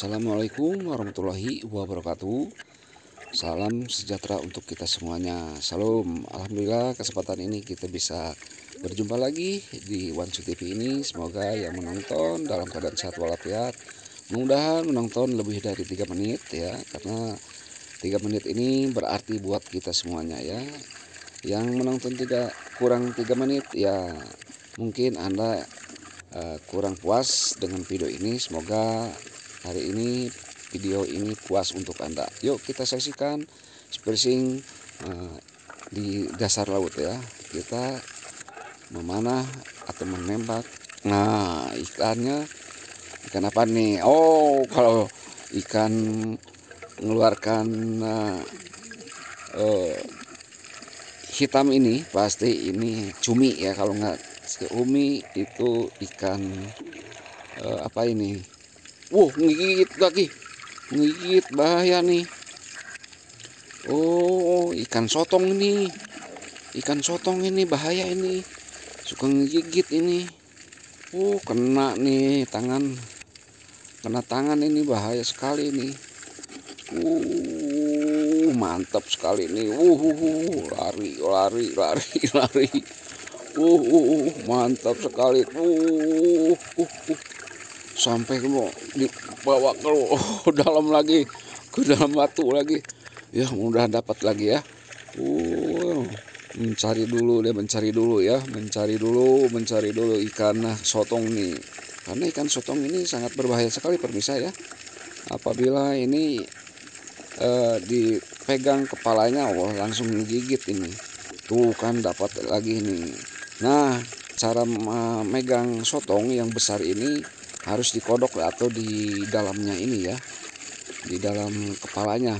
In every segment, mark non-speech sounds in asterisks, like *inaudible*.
Assalamualaikum warahmatullahi wabarakatuh. Salam sejahtera untuk kita semuanya. Salam. Alhamdulillah kesempatan ini kita bisa berjumpa lagi di Wansu TV ini. Semoga yang menonton dalam keadaan sehat walafiat. Mudah-mudahan menonton lebih dari 3 menit ya. Karena 3 menit ini berarti buat kita semuanya ya. Yang menonton tidak kurang 3 menit ya Mungkin Anda uh, kurang puas dengan video ini. Semoga hari ini video ini puas untuk anda. Yuk kita saksikan spacing uh, di dasar laut ya. Kita memanah atau menembak. Nah ikannya ikan apa nih? Oh kalau ikan mengeluarkan uh, uh, hitam ini pasti ini cumi ya. Kalau nggak cumi itu ikan uh, apa ini Wuh, ngigit lagi. Ngigit bahaya nih. Oh, ikan sotong ini. Ikan sotong ini bahaya ini. Suka ngigit ini. Uh, kena nih tangan. Kena tangan ini bahaya sekali ini. Uh, mantap sekali ini. Uh, uh, uh, lari, lari, lari, *laughs* lari. Uh, uh, uh, mantap sekali. Uh, uh, uh sampai mau dibawa ke *laughs* dalam lagi ke dalam batu lagi. Ya mudah dapat lagi ya. Uh, mencari dulu dia mencari dulu ya. Mencari dulu mencari dulu ikan. Nah, sotong nih karena ikan sotong ini sangat berbahaya sekali perbisa ya. Apabila ini uh, dipegang kepalanya wah langsung gigit ini. Tuh kan dapat lagi nih nah cara megang sotong yang besar ini harus dikodok atau di dalamnya ini ya di dalam kepalanya.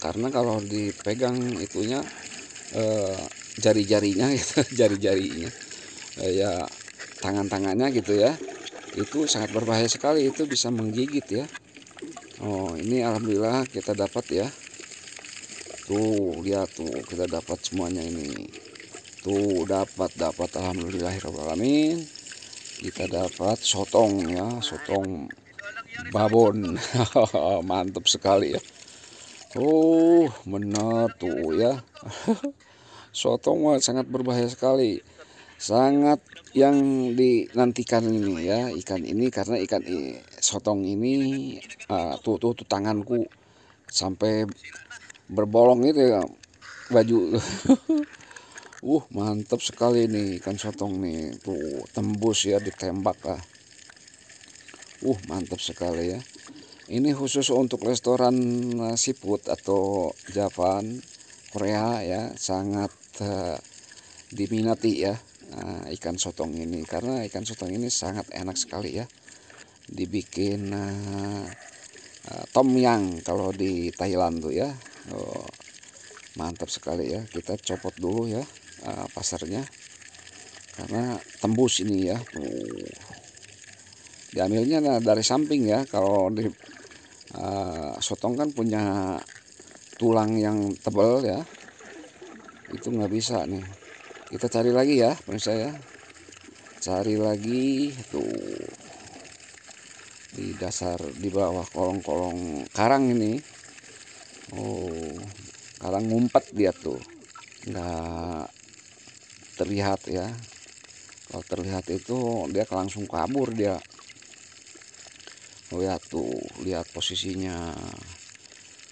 Karena kalau dipegang itunya eh, jari-jarinya gitu *laughs* jari-jarinya eh, ya tangan-tangannya gitu ya itu sangat berbahaya sekali itu bisa menggigit ya. Oh ini alhamdulillah kita dapat ya. Tuh lihat tuh kita dapat semuanya ini. Tuh dapat dapat. Alhamdulillahirobbilalamin kita dapat sotong ya sotong babon. *laughs* Mantap sekali ya. Oh benar tuh ya. *laughs* Sotong mah sangat berbahaya sekali. Sangat yang dinantikan ini ya ikan ini. Karena ikan sotong ini uh, tuh, tuh tuh tanganku sampai berbolong itu ya baju *laughs* Uh, mantap sekali nih ikan sotong nih. Tuh, tembus ya ditembak lah. Uh, mantap sekali ya. Ini khusus untuk restoran uh, seafood atau Javan, Korea ya, sangat uh, diminati ya uh, ikan sotong ini karena ikan sotong ini sangat enak sekali ya. Dibikin uh, tom yang kalau di Thailand tuh ya. Oh, mantap sekali ya. Kita copot dulu ya uh, pasarnya. Karena tembus ini ya tuh. Diambilnya nah, dari samping ya. Kalau di uh, sotong kan punya tulang yang tebal ya. Itu nggak bisa nih. Kita cari lagi ya pemirsa ya. Cari lagi tuh. Di dasar di bawah kolong-kolong karang ini. Oh karang ngumpet dia tuh. Nggak terlihat ya. Kalau terlihat itu dia langsung kabur dia. Ya tuh lihat posisinya.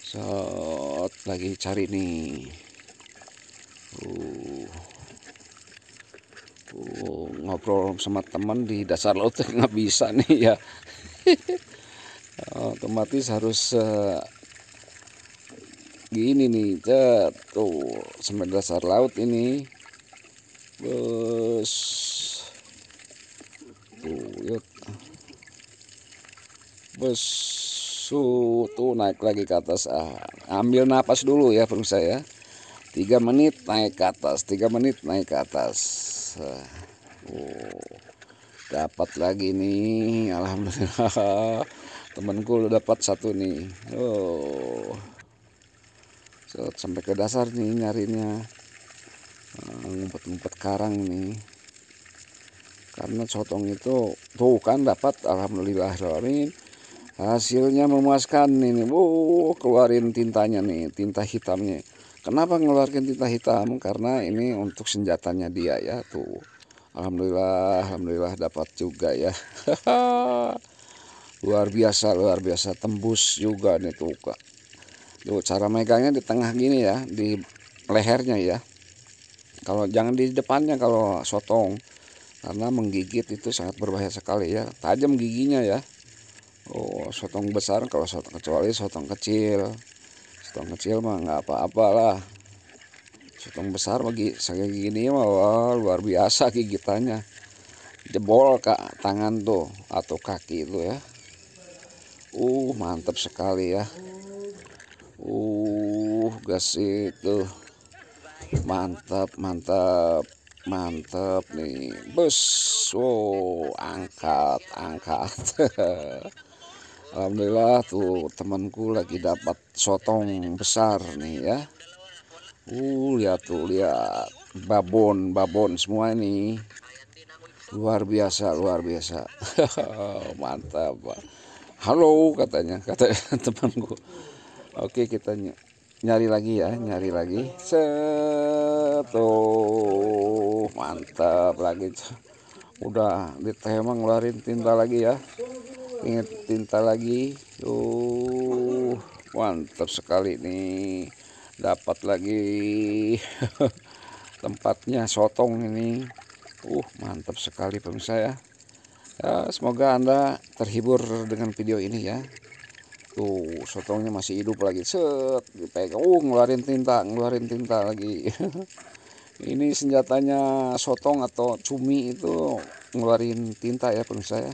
Set lagi cari nih. Uh, uh, ngobrol sama teman di dasar laut *laughs* nggak bisa nih ya. *laughs* Otomatis harus uh, gini nih tuh sama dasar laut ini bos tuh yuk. Bos tuh naik lagi ke atas. Ah ambil napas dulu ya pemirsa ya tiga menit naik ke atas tiga menit naik ke atas. Ah, oh, dapat lagi nih alhamdulillah. *laughs* Temanku udah dapat satu nih. Oh. Sampai ke dasar nih nyarinya ngumpet-ngumpet karang nih karena sotong itu tuh kan dapat alhamdulillah hasilnya memuaskan ini wow keluarin tintanya nih tinta hitamnya. Kenapa ngeluarkan tinta hitam? Karena ini untuk senjatanya dia ya tuh. Alhamdulillah alhamdulillah dapat juga ya. *laughs* Luar biasa luar biasa tembus juga nih tuh tuh cara megangnya di tengah gini ya di lehernya ya kalau jangan di depannya kalau sotong karena menggigit itu sangat berbahaya sekali ya. Tajam giginya ya. Oh sotong besar kalau sotong kecuali sotong kecil. Sotong kecil mah nggak apa-apa lah. Sotong besar bagi saya gini mah wah, luar biasa gigitannya. Jebol kak tangan tuh atau kaki itu ya. Uh mantap sekali ya. Uh gas itu mantap mantap mantap nih. Bus wow angkat angkat. *laughs* Alhamdulillah tuh temanku lagi dapat sotong besar nih ya. Uh lihat tuh lihat. Babon babon semua ini. Luar biasa luar biasa. *laughs* Mantap halo katanya kata *laughs* temanku. Oke kita nyari lagi ya nyari lagi. Setuh. Mantap lagi. Udah ditembak ngeluarin tinta lagi ya. Ingat tinta lagi. Tuh mantap sekali nih. Dapat lagi. *laughs* Tempatnya sotong ini. Uh mantap sekali pemirsa ya. Ya semoga anda terhibur dengan video ini ya tuh sotongnya masih hidup lagi. Set dipegang. Uh ngeluarin tinta ngeluarin tinta lagi. *laughs* Ini senjatanya sotong atau cumi itu ngeluarin tinta ya pemirsa ya.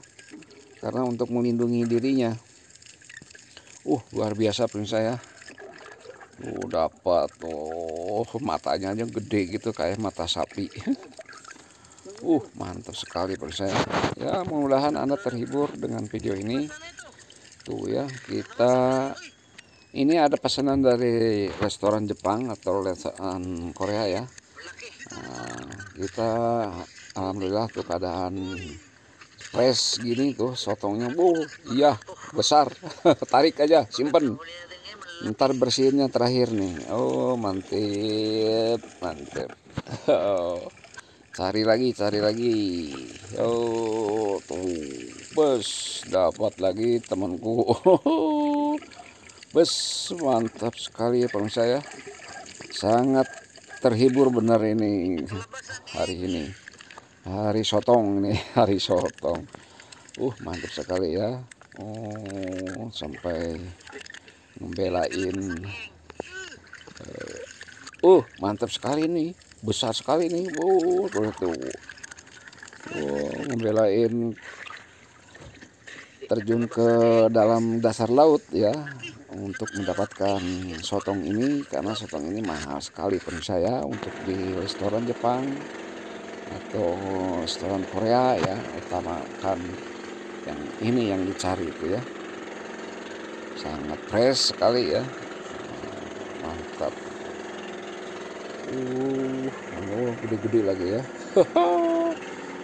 Karena untuk melindungi dirinya. Uh luar biasa pemirsa ya. Uh dapat tuh. Matanya aja gede gitu kayak mata sapi. *laughs* Uh mantap sekali pemirsa ya. Ya mudah-mudahan anda terhibur dengan video ini tuh ya kita ini ada pesanan dari restoran Jepang atau restoran Korea ya. Nah, kita alhamdulillah tuh keadaan fresh gini tuh sotongnya bu iya besar. *laughs* Tarik aja simpen. Ntar bersihinnya terakhir nih. Oh mantep mantep. *laughs* Oh, cari lagi cari lagi. Oh tuh bus dapat lagi temanku. *laughs* Bus mantap sekali ya pemirsa ya sangat terhibur benar ini hari ini. Hari sotong ini *laughs* hari sotong. Uh mantap sekali ya. Oh sampai membelain uh mantap sekali nih besar sekali nih uh tuh tuh. Oh, membelain terjun ke dalam dasar laut ya untuk mendapatkan sotong ini karena sotong ini mahal sekali pun saya untuk di restoran Jepang atau restoran Korea ya utamakan yang ini yang dicari itu ya. Sangat fresh sekali ya. Mantap. Uh gede-gede lagi ya *laughs*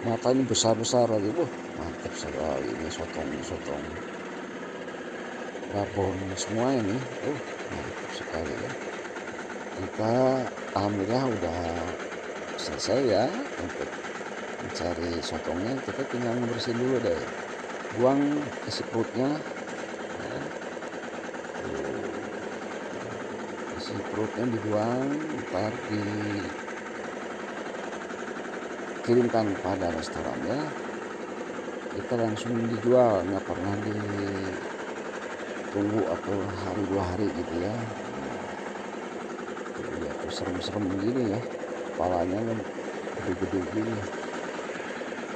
matanya besar-besar lagi. Wah mantap sekali ini sotong sotong. Babon semua ini. Oh mantap sekali ya. Kita alhamdulillah udah selesai ya untuk mencari sotongnya. Kita tinggal membersih dulu deh. Buang isi perutnya. Ya. isi perutnya dibuang ntar dikirimkan pada restoran ya kita langsung dijual nggak pernah ditunggu atau hari dua hari gitu ya. Ya serem-serem begini ya kepalanya kan gede-gede gini.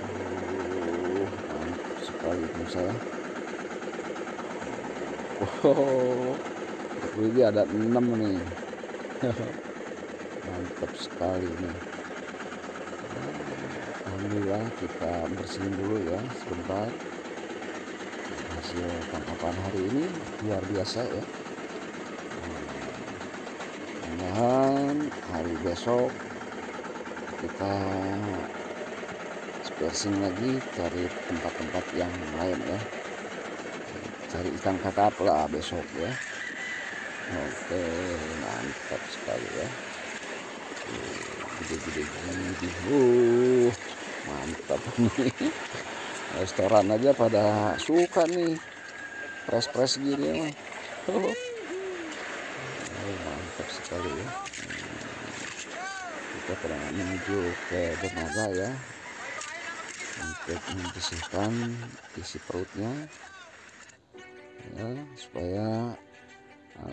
Uh, mantap sekali saya. Wow ini ada enam nih. *laughs* Mantap sekali nih Alhamdulillah kita bersihin dulu ya sebentar. Hasil tangkapan hari ini luar biasa ya. Mudah-mudahan hari besok kita spacing lagi cari tempat-tempat yang lain ya. Cari ikan kakap lah besok ya. Oke mantap sekali ya. Gede-gede gini uh mantap. Nih *laughs* restoran aja pada suka nih. Press-press gini mah. *laughs* Oh, mantap sekali ya. Kita pernah menuju ke dermaga ya. Untuk membersihkan isi perutnya. Ya supaya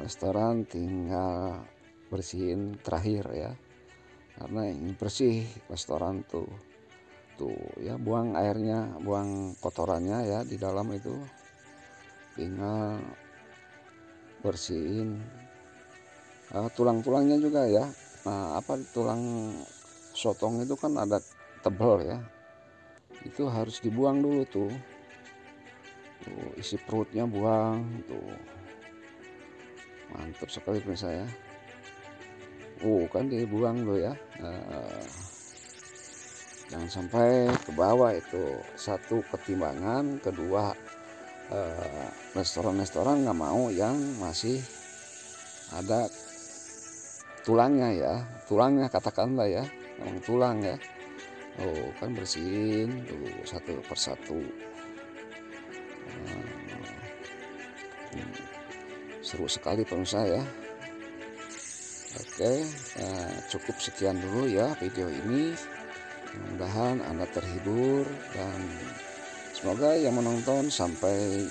restoran tinggal bersihin terakhir ya. Karena ini bersih restoran tuh tuh ya buang airnya buang kotorannya ya di dalam itu. Tinggal bersihin. Uh, tulang-tulangnya juga ya. Nah apa tulang sotong itu kan ada tebal ya. Itu harus dibuang dulu tuh. Tuh isi perutnya buang tuh. Mantap sekali pemirsa ya. Oh kan dibuang loh ya. Uh, jangan sampai ke bawah itu. Satu ketimbangan. Kedua restoran-restoran uh, nggak mau yang masih ada tulangnya ya. Tulangnya katakanlah ya. Yang tulang ya. Oh kan bersihin tuh satu persatu hmm, seru sekali pemirsa ya. Oke nah, cukup sekian dulu ya video ini mudah-mudahan anda terhibur dan semoga yang menonton sampai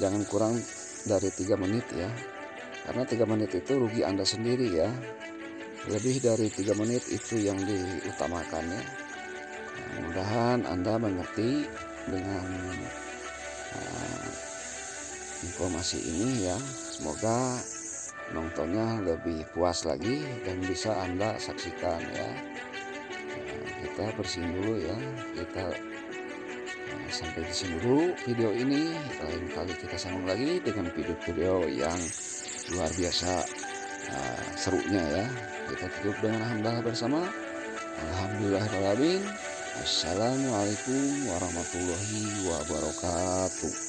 jangan kurang dari tiga menit ya. Karena tiga menit itu rugi anda sendiri ya. Lebih dari tiga menit itu yang diutamakan ya. Nah, mudahan anda mengerti dengan uh, informasi ini ya. Semoga nontonnya lebih puas lagi dan bisa anda saksikan ya kita bersihin dulu ya. Kita nah, sampai di sini dulu video ini. Lain kali kita sambung lagi dengan video-video yang luar biasa uh, serunya ya. Kita tutup dengan alhamdulillah bersama. Alhamdulillah Assalamualaikum warahmatullahi wabarakatuh